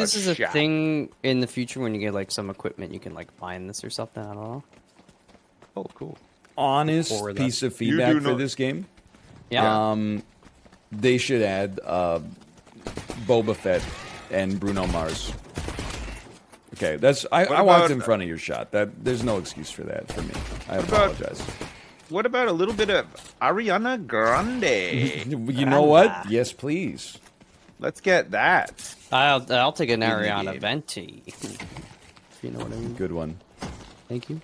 this is a shop. thing in the future when you get like some equipment, you can like find this or something. I don't know. Oh, cool. Honest Or the- piece of feedback for know- this game. Yeah. Um, they should add uh, Boba Fett and Bruno Mars. Okay, that's I, What I walked about- in front of your shot. That there's no excuse for that for me. I about- apologize. What about a little bit of Ariana Grande? you know what? Yes, please. Let's get that. I'll I'll take an Ariana. Venti. if you know what I mean. Good one. Thank you.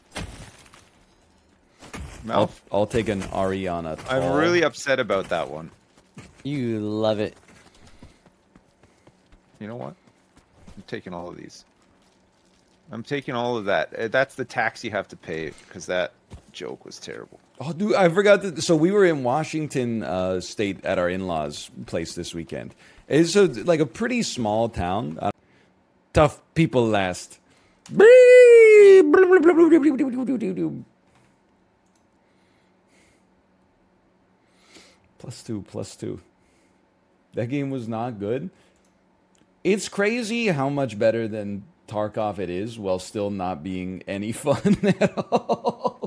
I'll, Malf, I'll take an Ariana. I'm Tall. really upset about that one. You love it. You know what? I'm taking all of these. I'm taking all of that. Uh, That's the tax you have to pay because that joke was terrible. Oh, dude, I forgot that. So we were in Washington uh, State at our in-laws' place this weekend. It's a, like a pretty small town. Uh, tough people last. Plus two, plus two. That game was not good. It's crazy how much better than Tarkov it is, while still not being any fun at all.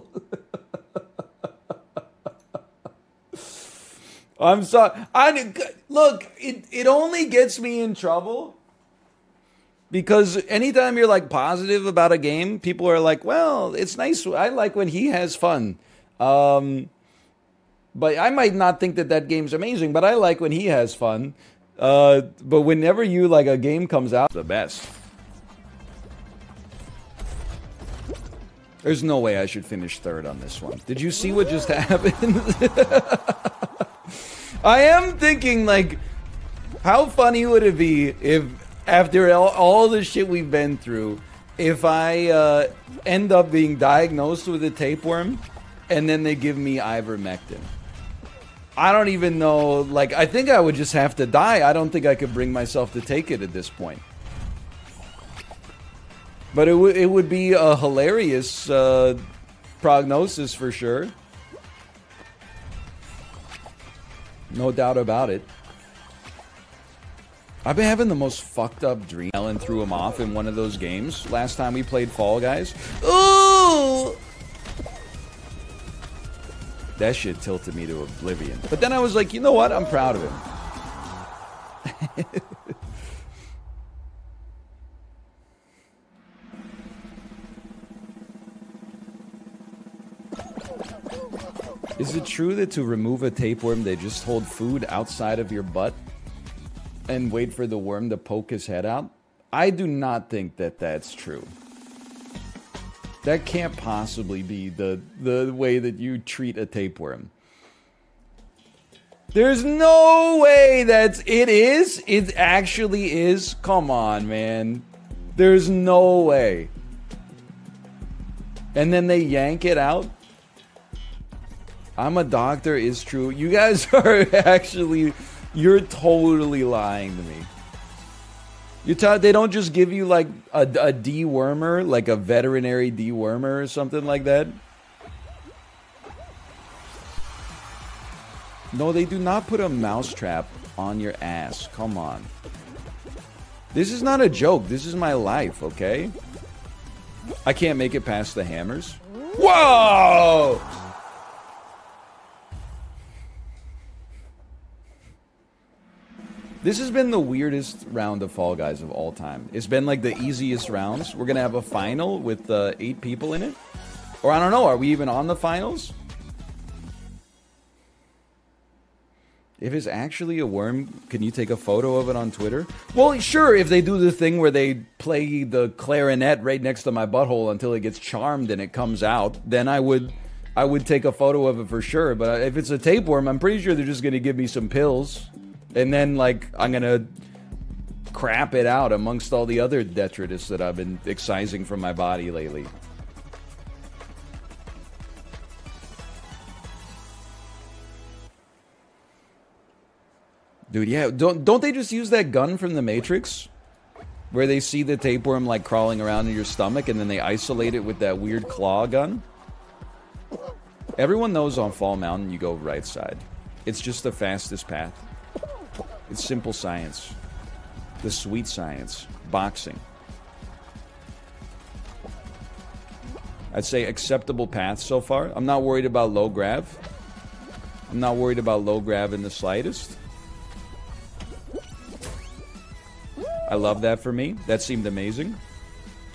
I'm sorry. I look. It it only gets me in trouble because anytime you're like positive about a game, people are like, "Well, it's nice. I like when he has fun." Um, but I might not think that that game's amazing, but I like when he has fun. Uh, but whenever you like a game comes out, the best. There's no way I should finish third on this one. Did you see what just happened? I am thinking like, how funny would it be if after all, all the shit we've been through, if I uh, end up being diagnosed with a tapeworm, and then they give me ivermectin. I don't even know. Like, I think I would just have to die. I don't think I could bring myself to take it at this point. But it would it would be a hilarious uh, prognosis for sure. No doubt about it. I've been having the most fucked up dream. Ellen threw him off in one of those games last time we played Fall Guys. Ooh! That shit tilted me to oblivion. But then I was like, you know what? I'm proud of him. Is it true that to remove a tapeworm, they just hold food outside of your butt and wait for the worm to poke his head out? I do not think that that's true. That can't possibly be the the way that you treat a tapeworm. There's no way that's it is. It actually is. Come on, man. There's no way. And then they yank it out. I'm a doctor is true. You guys are actually you're totally lying to me. You tell they don't just give you like a, a dewormer, like a veterinary dewormer or something like that. No, they do not put a mousetrap on your ass. Come on. This is not a joke. This is my life, okay? I can't make it past the hammers. Whoa! This has been the weirdest round of Fall Guys of all time. It's been like the easiest rounds. We're gonna have a final with uh, eight people in it, or I don't know. Are we even on the finals? If it's actually a worm, can you take a photo of it on Twitter? Well, sure. If they do the thing where they play the clarinet right next to my butthole until it gets charmed and it comes out, then I would, I would take a photo of it for sure. But if it's a tapeworm, I'm pretty sure they're just gonna give me some pills, and then like I'm gonna crap it out amongst all the other detritus that I've been excising from my body lately. Dude, yeah, don't don't they just use that gun from the Matrix? Where they see the tapeworm like crawling around in your stomach and then they isolate it with that weird claw gun? Everyone knows on Fall Mountain you go right side. It's just the fastest path. It's simple science. The sweet science. Boxing. I'd say acceptable path so far. I'm not worried about low grav. I'm not worried about low grav in the slightest. I love that for me. That seemed amazing.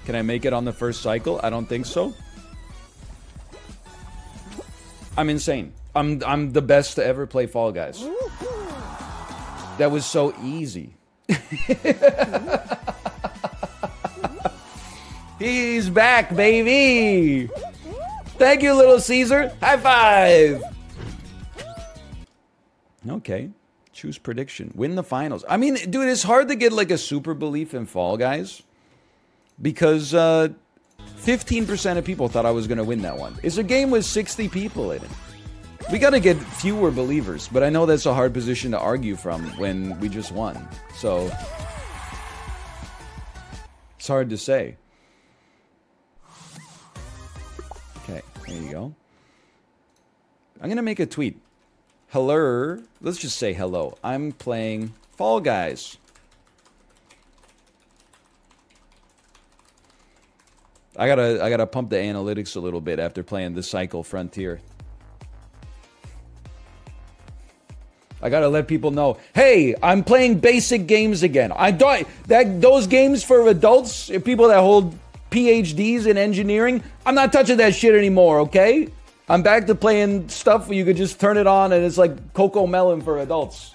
Can I make it on the first cycle? I don't think so. I'm insane. I'm I'm the best to ever play Fall Guys. That was so easy. He's back, baby. Thank you, little Caesar. High five. Okay. Choose prediction. Win the finals. I mean, dude, it's hard to get like a super belief in Fall Guys because uh, 15% of people thought I was going to win that one. It's a game with 60 people in it. We got to get fewer believers, but I know that's a hard position to argue from when we just won. So it's hard to say. Okay, there you go. I'm going to make a tweet. Hello. Let's just say hello. I'm playing Fall Guys. I gotta I gotta pump the analytics a little bit after playing the Cycle Frontier. I gotta let people know, hey, I'm playing basic games again. I don't that those games for adults, people that hold PhDs in engineering, I'm not touching that shit anymore, okay? I'm back to playing stuff where you could just turn it on and it's like Cocomelon for adults.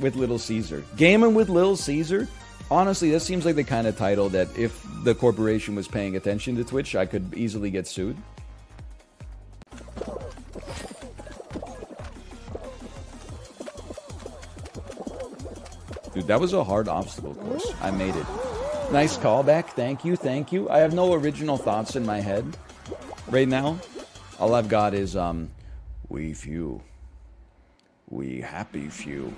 With Little Caesar. Gaming with Little Caesar? Honestly, this seems like the kind of title that if the corporation was paying attention to Twitch, I could easily get sued. Dude, that was a hard obstacle course. I made it. Nice callback. Thank you. Thank you. I have no original thoughts in my head right now. All I've got is, um, we few. We happy few.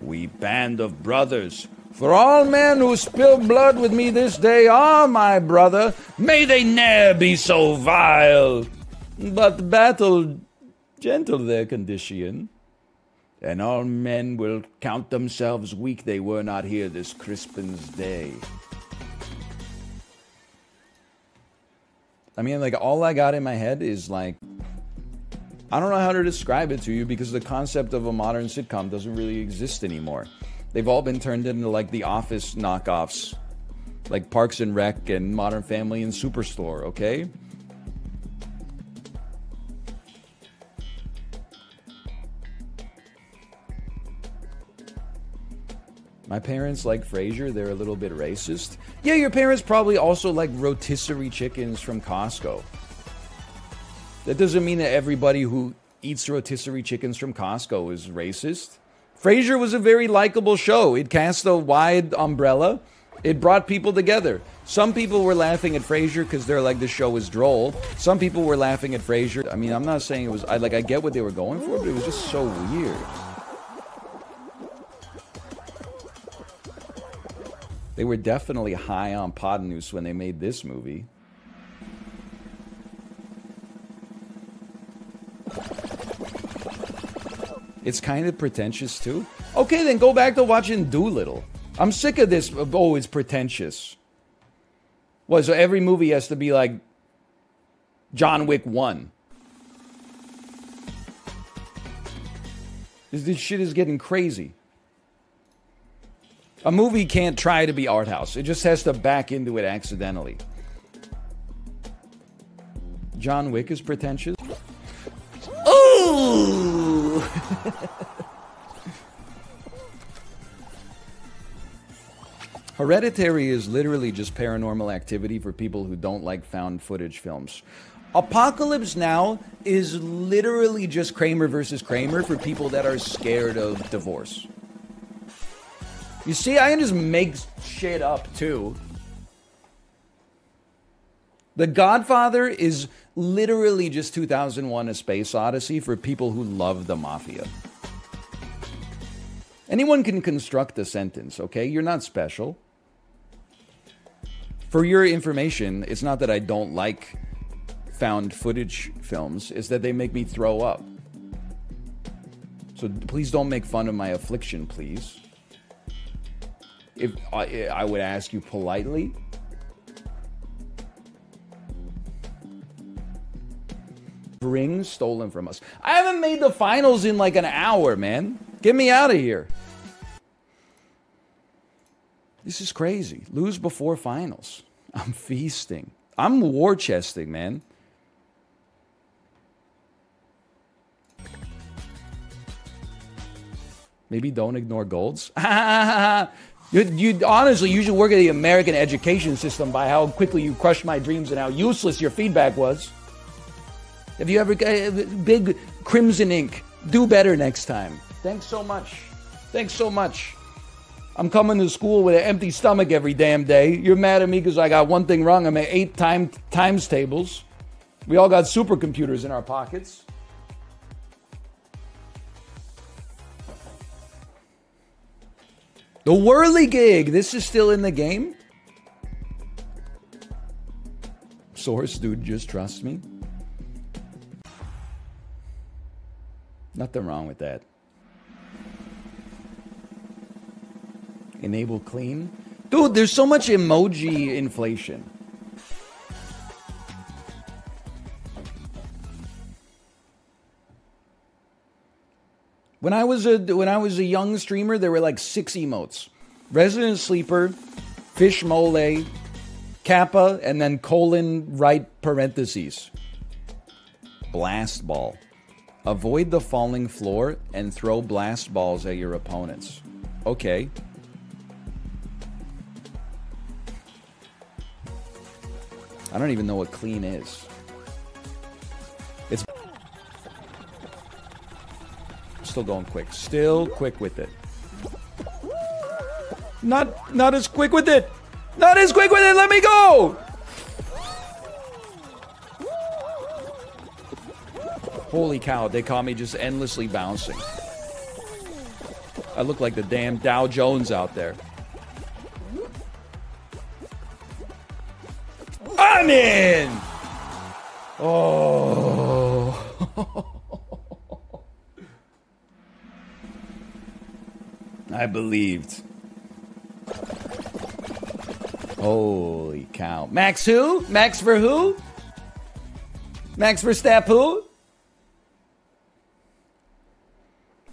We band of brothers. For all men who spill blood with me this day are my brother. May they ne'er be so vile. But battle gentle their condition and all men will count themselves weak they were not here this Crispin's day. I mean, like, all I got in my head is like, I don't know how to describe it to you because the concept of a modern sitcom doesn't really exist anymore. They've all been turned into like the office knockoffs, like Parks and Rec and Modern Family and Superstore, okay? My parents like Frasier. They're a little bit racist. Yeah, your parents probably also like rotisserie chickens from Costco. That doesn't mean that everybody who eats rotisserie chickens from Costco is racist. Frasier was a very likable show. It cast a wide umbrella. It brought people together. Some people were laughing at Frasier because they're like the show is droll. Some people were laughing at Frasier. I mean, I'm not saying it was. I like. I get what they were going for, but it was just so weird. They were definitely high on Podnews when they made this movie. It's kind of pretentious too. Okay, then go back to watching Dolittle. I'm sick of this. Oh, it's pretentious. What? So every movie has to be like John Wick 1. This, this shit is getting crazy. A movie can't try to be art house. It just has to back into it accidentally. John Wick is pretentious. Ooh! Hereditary is literally just paranormal activity for people who don't like found footage films. Apocalypse Now is literally just Kramer versus Kramer for people that are scared of divorce. You see, I can just make shit up too. The Godfather is literally just 2001 A Space Odyssey for people who love the mafia. Anyone can construct a sentence, okay? You're not special. For your information, it's not that I don't like found footage films is that they make me throw up. So please don't make fun of my affliction, please. If I, I would ask you politely, ring stolen from us. I haven't made the finals in like an hour, man. Get me out of here. This is crazy. Lose before finals. I'm feasting. I'm war chesting, man. Maybe don't ignore golds. you, you honestly, you should work at the American education system by how quickly you crushed my dreams and how useless your feedback was. Have you ever uh, big Crimson Ink? Do better next time. Thanks so much. Thanks so much. I'm coming to school with an empty stomach every damn day. You're mad at me because I got one thing wrong. I'm at eight time times tables. We all got supercomputers in our pockets. The whirligig. This is still in the game. Source, dude, just trust me. Nothing wrong with that. Enable clean. Dude, there's so much emoji inflation. When I was a when I was a young streamer, there were like six emotes: Resident Sleeper, Fish Mole, Kappa, and then colon right parentheses. Blast ball. Avoid the falling floor and throw blast balls at your opponents. Okay. I don't even know what clean is. It's still going quick. Still quick with it. Not not as quick with it. Not as quick with it. Let me go. Holy cow, they caught me just endlessly bouncing. I look like the damn Dow Jones out there. I'm in! Oh. I believed. Holy cow. Max who? Max for who? Max Verstappen who?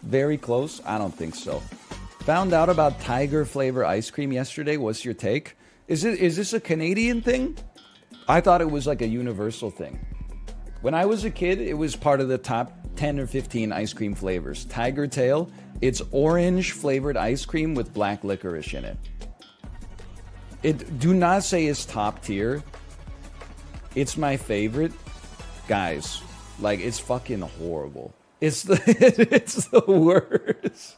Very close? I don't think so. Found out about tiger flavor ice cream yesterday. What's your take? Is it is this a Canadian thing? I thought it was like a universal thing. When I was a kid, it was part of the top 10 or 15 ice cream flavors. Tiger Tail, it's orange flavored ice cream with black licorice in it. It do not say it's top tier. It's my favorite. Guys, like it's fucking horrible. It's the it's the worst.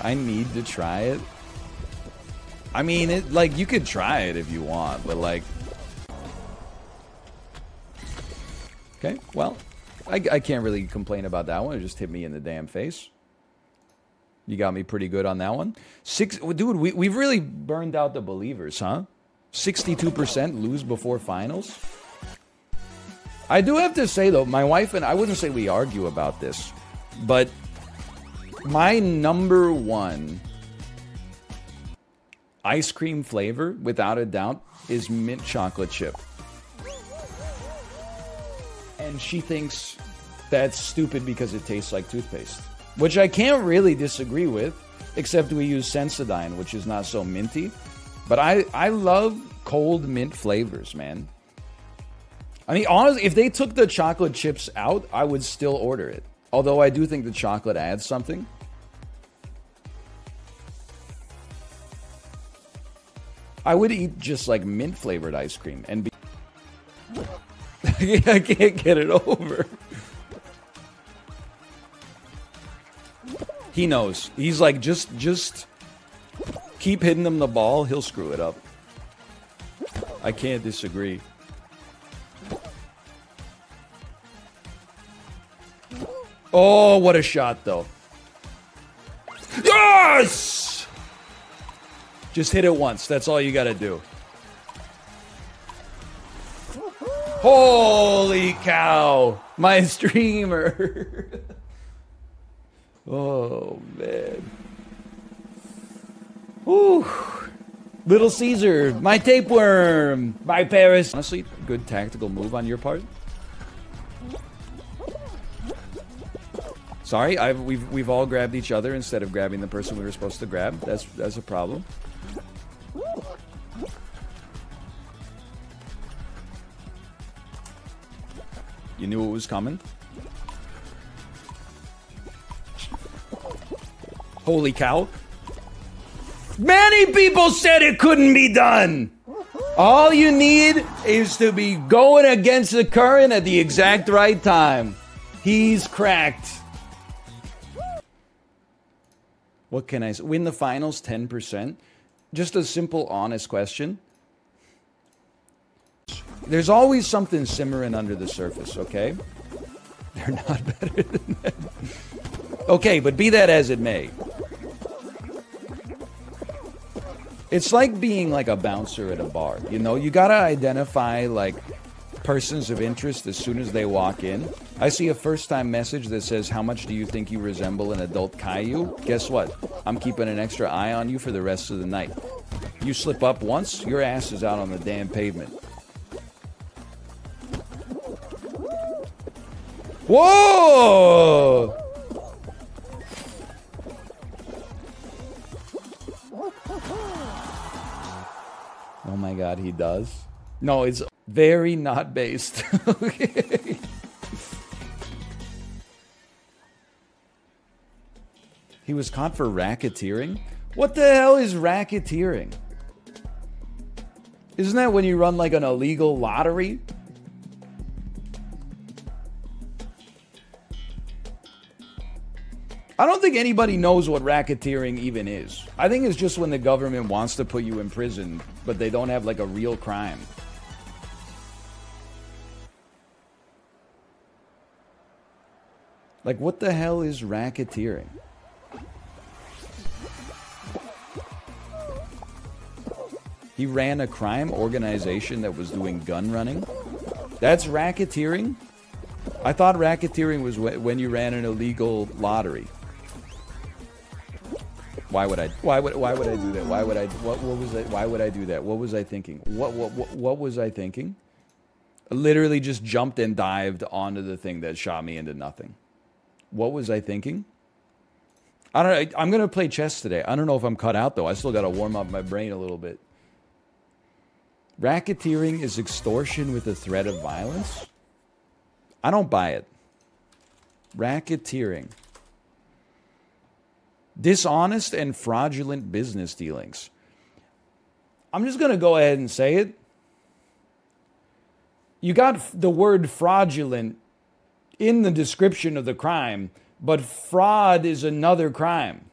I need to try it. I mean, it like you could try it if you want, but like Okay, well, I, I can't really complain about that one. It just hit me in the damn face. You got me pretty good on that one. Six, dude, we, we've really burned out the believers, huh? 62% lose before finals. I do have to say though, my wife and I wouldn't say we argue about this, but my number one ice cream flavor, without a doubt, is mint chocolate chip. And she thinks that's stupid because it tastes like toothpaste, which I can't really disagree with, except we use Sensodyne, which is not so minty. But I, I love cold mint flavors, man. I mean, honestly, if they took the chocolate chips out, I would still order it. Although I do think the chocolate adds something. I would eat just like mint flavored ice cream and be. I can't get it over. He knows. He's like, just, just keep hitting him the ball. He'll screw it up. I can't disagree. Oh, what a shot, though. Yes! Just hit it once. That's all you got to do. Holy cow! My streamer. oh man. Whew. Little Caesar, my tapeworm, my Paris. Honestly, good tactical move on your part. Sorry, I've, we've we've all grabbed each other instead of grabbing the person we were supposed to grab. That's that's a problem. You knew it was coming. Holy cow. Many people said it couldn't be done. All you need is to be going against the current at the exact right time. He's cracked. What can I? Win the finals 10%? Just a simple, honest question. There's always something simmering under the surface, okay? They're not better than that. Okay, but be that as it may. It's like being like a bouncer at a bar. You know, you gotta identify like persons of interest as soon as they walk in. I see a first time message that says, How much do you think you resemble an adult Caillou? Guess what? I'm keeping an extra eye on you for the rest of the night. You slip up once, your ass is out on the damn pavement. Whoa! Oh my god, he does. No, it's very not based. okay. He was caught for racketeering? What the hell is racketeering? Isn't that when you run like an illegal lottery? I don't think anybody knows what racketeering even is. I think it's just when the government wants to put you in prison, but they don't have like a real crime. Like, what the hell is racketeering? He ran a crime organization that was doing gun running. That's racketeering? I thought racketeering was wh- when you ran an illegal lottery. Why would I? Why would? Why would I do that? Why would I? What? What was I? Why would I do that? What was I thinking? What? What? What, what was I thinking? I literally just jumped and dived onto the thing that shot me into nothing. What was I thinking? I don't. know. I'm gonna play chess today. I don't know if I'm cut out though. I still got to warm up my brain a little bit. Racketeering is extortion with a threat of violence. I don't buy it. Racketeering. Dishonest and fraudulent business dealings. I'm just going to go ahead and say it. You got the word fraudulent in the description of the crime, but fraud is another crime.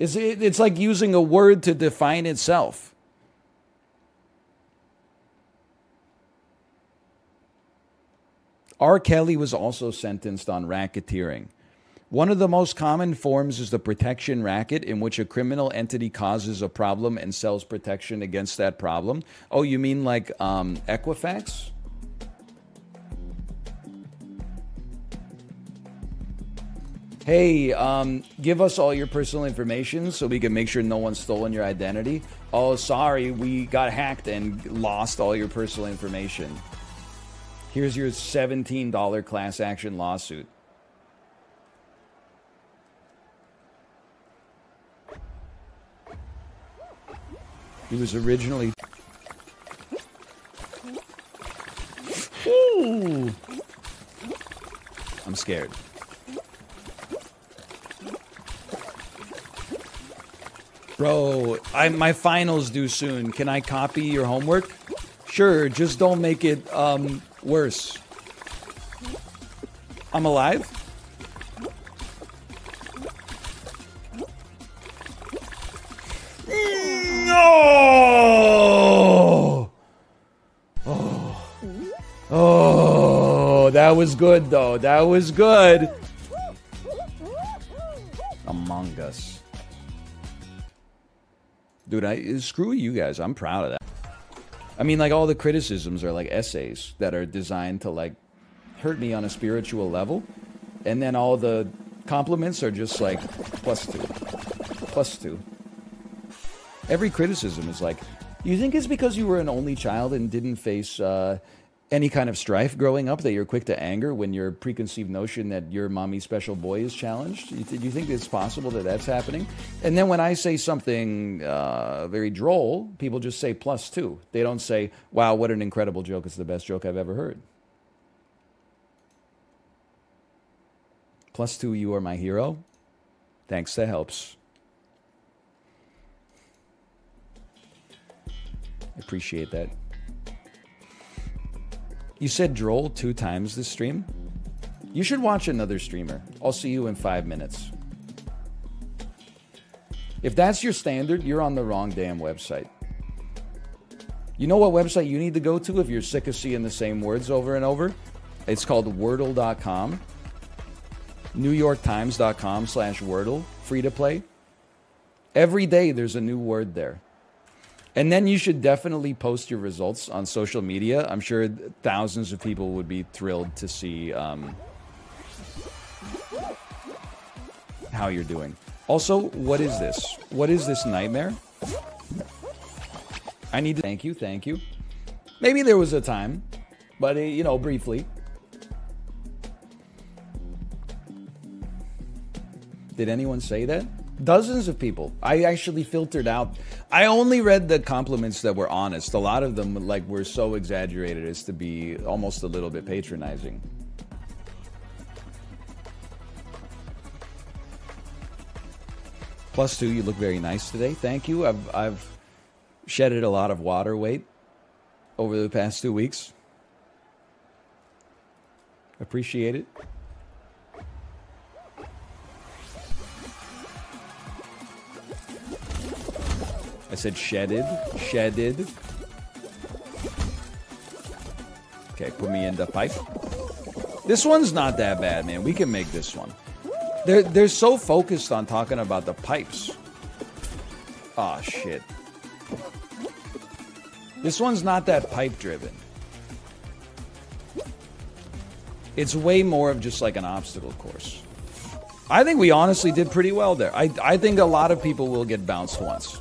It's, it's like using a word to define itself. R. Kelly was also sentenced on racketeering. One of the most common forms is the protection racket, in which a criminal entity causes a problem and sells protection against that problem. Oh, you mean like um, Equifax? Hey, um, give us all your personal information so we can make sure no one's stolen your identity. Oh, sorry, we got hacked and lost all your personal information. Here's your $17 class action lawsuit. He was originally. Ooh. I'm scared. Bro, I my finals due soon. Can I copy your homework? Sure, just don't make it um worse. I'm alive? No! Oh. Oh, that was good though. That was good. Among Us. Dude, I screw you guys. I'm proud of that. I mean, like all the criticisms are like essays that are designed to like hurt me on a spiritual level, and then all the compliments are just like plus two, plus two. Every criticism is like, you think it's because you were an only child and didn't face uh, any kind of strife growing up that you're quick to anger when your preconceived notion that your mommy's special boy is challenged? Th- you think it's possible that that's happening? And then when I say something uh, very droll, people just say plus two. They don't say, wow, what an incredible joke. It's the best joke I've ever heard. Plus two, you are my hero. Thanks, that helps. I Appreciate that. You said droll two times this stream? You should watch another streamer. I'll see you in five minutes. If that's your standard, you're on the wrong damn website. You know what website you need to go to if you're sick of seeing the same words over and over? It's called Wordle.com. NewYorkTimes.com slash Wordle. Free to play. Every day there's a new word there. And then you should definitely post your results on social media. I'm sure thousands of people would be thrilled to see um, how you're doing. Also, what is this? What is this nightmare? I need to thank you, thank you. Maybe there was a time, but uh, you know, briefly. Did anyone say that? Dozens of people. I actually filtered out. I only read the compliments that were honest. A lot of them, like, were so exaggerated as to be almost a little bit patronizing. Plus two, you look very nice today. Thank you. I've I've shedded a lot of water weight over the past two weeks. Appreciate it. I said shedded. Shedded. Okay, put me in the pipe. This one's not that bad, man. We can make this one. They're, they're so focused on talking about the pipes. oh, shit. This one's not that pipe driven. It's way more of just like an obstacle course. I think we honestly did pretty well there. I, I think a lot of people will get bounced once.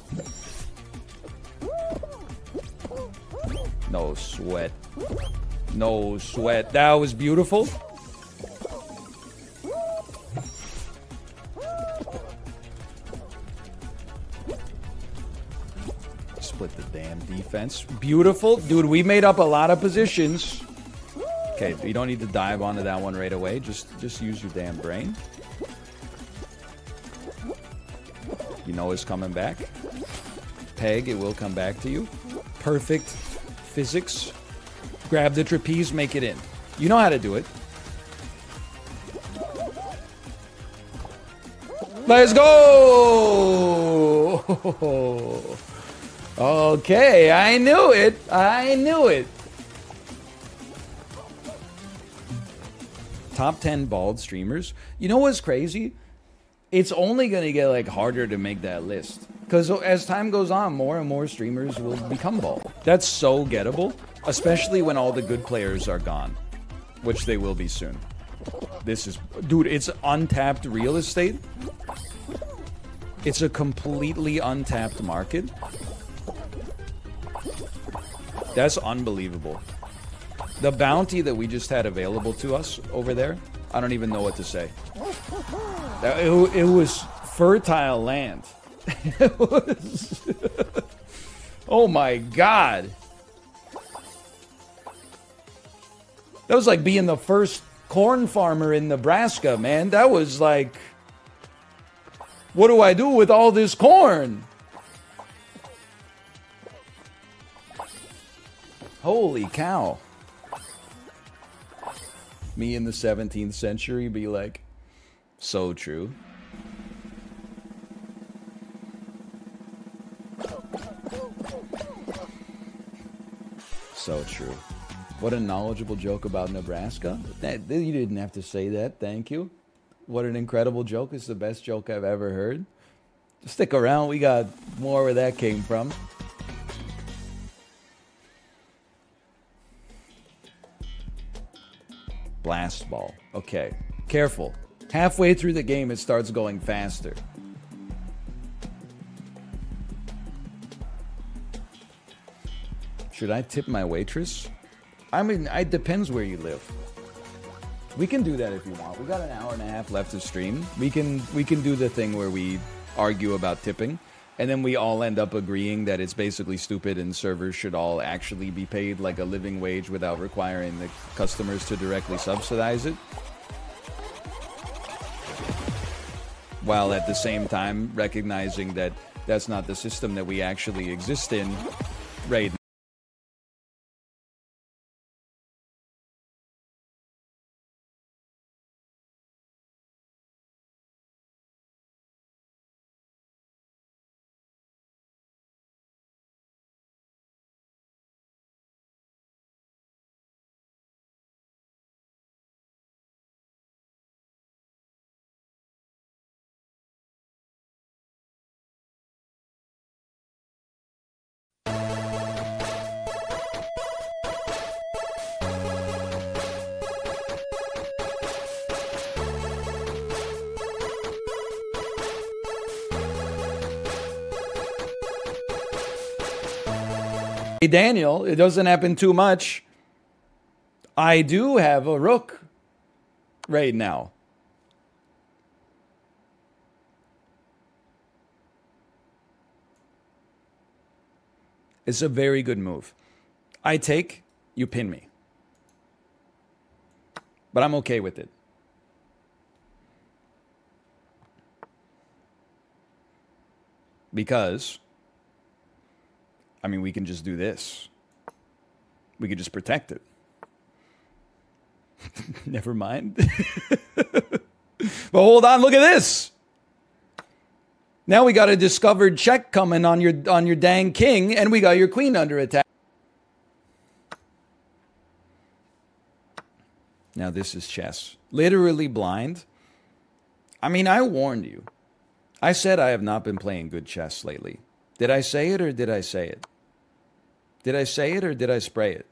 No sweat. No sweat. That was beautiful. Split the damn defense. Beautiful. Dude, we made up a lot of positions. Okay, you don't need to dive onto that one right away. Just just use your damn brain. You know it's coming back. Peg, it will come back to you. Perfect physics. Grab the trapeze, make it in. You know how to do it. Let's go! Okay, I knew it. I knew it. Top 10 bald streamers. You know what's crazy? It's only going to get like harder to make that list. Because as time goes on, more and more streamers will become bald. That's so gettable, especially when all the good players are gone, which they will be soon. This is, dude, it's untapped real estate. It's a completely untapped market. That's unbelievable. The bounty that we just had available to us over there, I don't even know what to say. It, it was fertile land. oh my god. That was like being the first corn farmer in Nebraska, man. That was like. What do I do with all this corn? Holy cow. Me in the 17th century be like, so true. So true. What a knowledgeable joke about Nebraska. That, you didn't have to say that. Thank you. What an incredible joke. It's the best joke I've ever heard. Stick around. We got more where that came from. Blast ball. Okay. Careful. Halfway through the game, it starts going faster. Should I tip my waitress? I mean, it depends where you live. We can do that if you want. We got an hour and a half left to stream. We can we can do the thing where we argue about tipping, and then we all end up agreeing that it's basically stupid and servers should all actually be paid like a living wage without requiring the customers to directly subsidize it. While at the same time recognizing that that's not the system that we actually exist in right Hey, Daniel, it doesn't happen too much. I do have a rook right now. It's a very good move. I take, you pin me. But I'm okay with it. Because I mean, we can just do this. We could just protect it. Never mind. but hold on, look at this. Now we got a discovered check coming on your on your dang king, and we got your queen under attack. Now this is chess. Literally blind. I mean, I warned you. I said I have not been playing good chess lately. Did I say it or did I say it? Did I say it or did I spray it?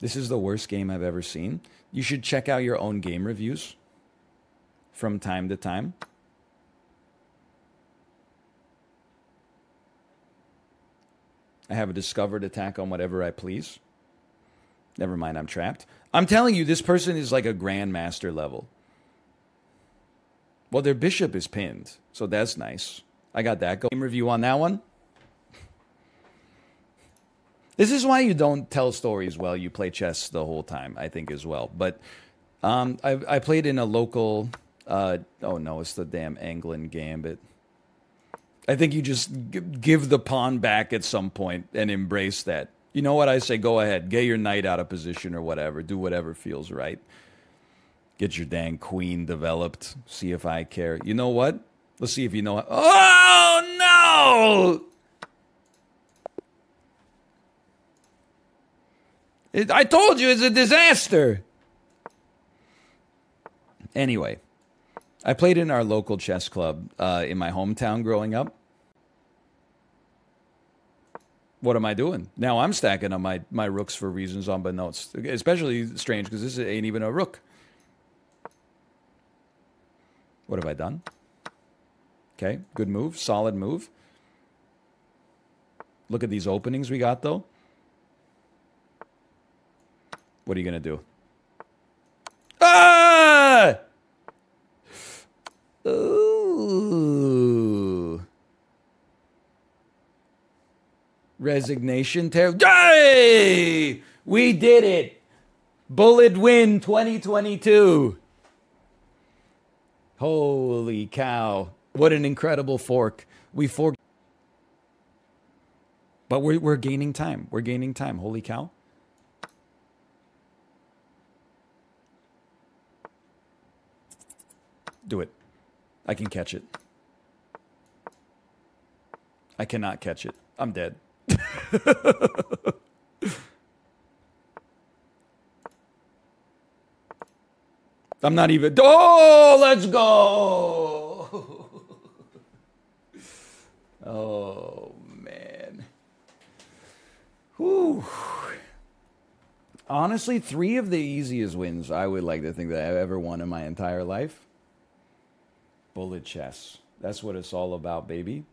This is the worst game I've ever seen. You should check out your own game reviews from time to time. I have a discovered attack on whatever I please. Never mind, I'm trapped. I'm telling you, this person is like a grandmaster level. Well, their bishop is pinned, so that's nice. I got that. Game review on that one. This is why you don't tell stories while you play chess the whole time, I think, as well. But um, I, I, played in a local. Uh, oh no, it's the damn Englund Gambit. I think you just give the pawn back at some point and embrace that. You know what I say? Go ahead, get your knight out of position or whatever. Do whatever feels right. Get your dang queen developed. See if I care. You know what? Let's see if you know. Oh no! It, I told you it's a disaster. Anyway, I played in our local chess club uh, in my hometown growing up. What am I doing? Now I'm stacking on my, my rooks for reasons unbeknownst. Especially strange because this ain't even a rook. What have I done? Okay, good move, solid move. Look at these openings we got, though. What are you going to do? Ah! Ooh. Resignation. Ter- Yay! We did it! Bullet win 2022. Holy cow. What an incredible fork. We fork. But we're, we're gaining time. We're gaining time. Holy cow. Do it. I can catch it. I cannot catch it. I'm dead. I'm not even. Oh, let's go. Oh, man. Whew. honestly, three of the easiest wins I would like to think that I've ever won in my entire life. Bullet chess. That's what it's all about, baby.